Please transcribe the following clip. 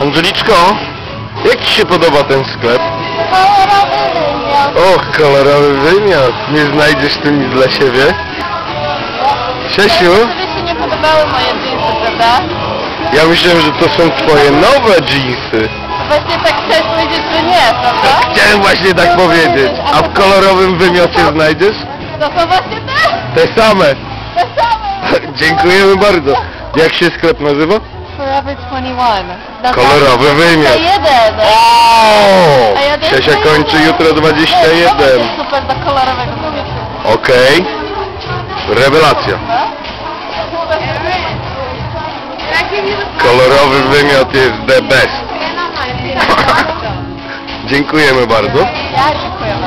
Angeliczko, jak Ci się podoba ten sklep? Kolorowy wymiot. Och, kolorowy wymiot. Nie znajdziesz tu nic dla siebie? Siesiu, Tobie się nie podobały moje dżinsy, prawda? ja myślałem, że to są Twoje nowe jeansy. Właśnie tak chciałeś powiedzieć, że nie, prawda? Chciałem właśnie tak powiedzieć. A w kolorowym wymiocie znajdziesz? To są właśnie te, Te same. te same. Dziękujemy bardzo. Jak się sklep nazywa? Forever 21. No Kolorowy tak, wymiot. 21. O! A ja też Ciesia nie kończy jutro Nie, 21. to będzie super do kolorowego. Okej. Rewelacja. Kolorowy wymiot jest the best. Dziękujemy bardzo. Ja dziękuję.